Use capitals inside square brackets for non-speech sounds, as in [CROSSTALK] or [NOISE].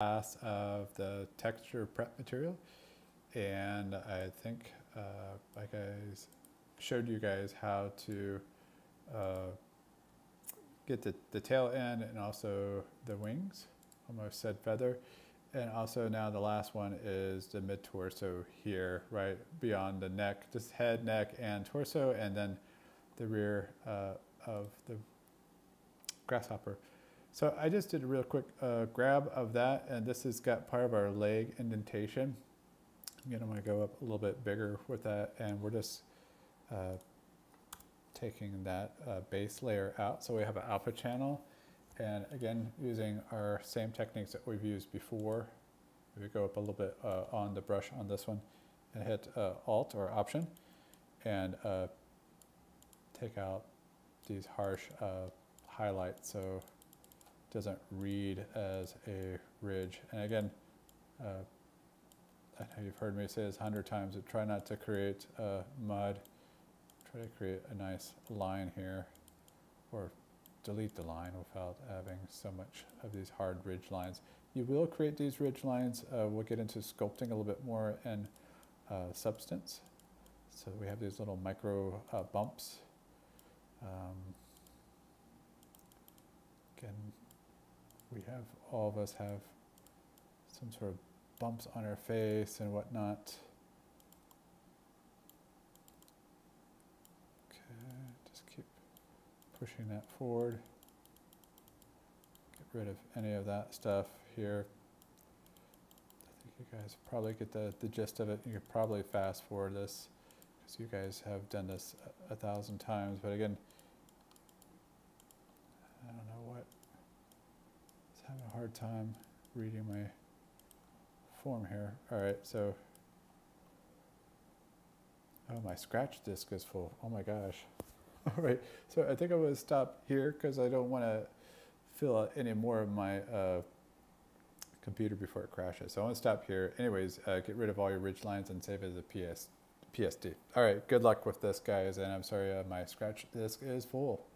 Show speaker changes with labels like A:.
A: class of the texture prep material. And I think uh, like I showed you guys how to uh, get the, the tail end and also the wings, almost said feather. And also now the last one is the mid torso here, right beyond the neck, just head, neck, and torso, and then the rear uh, of the grasshopper. So I just did a real quick uh, grab of that, and this has got part of our leg indentation. I'm going to wanna go up a little bit bigger with that, and we're just uh, taking that uh, base layer out. So we have an alpha channel, and again, using our same techniques that we've used before. We go up a little bit uh, on the brush on this one, and hit uh, Alt or Option, and uh, take out these harsh highlights. So doesn't read as a ridge. And again, uh, I know you've heard me say this a hundred times, but try not to create uh, mud. Try to create a nice line here, or delete the line without having so much of these hard ridge lines. You will create these ridge lines. Uh, we'll get into sculpting a little bit more in uh, substance. So we have these little micro uh, bumps. Um, again, we have, all of us have some sort of bumps on our face and whatnot. Okay, just keep pushing that forward. Get rid of any of that stuff here. I think you guys probably get the, the gist of it. You could probably fast forward this because you guys have done this a, a thousand times. But again, I don't know what hard time reading my form here. All right, so, oh, my scratch disk is full. Oh my gosh. [LAUGHS] All right, so I think I'm gonna stop here because I don't wanna fill out any more of my uh, computer before it crashes. So I wanna stop here. Anyways, uh, get rid of all your ridge lines and save it as a PS, PSD. All right, good luck with this, guys, and I'm sorry uh, my scratch disk is full.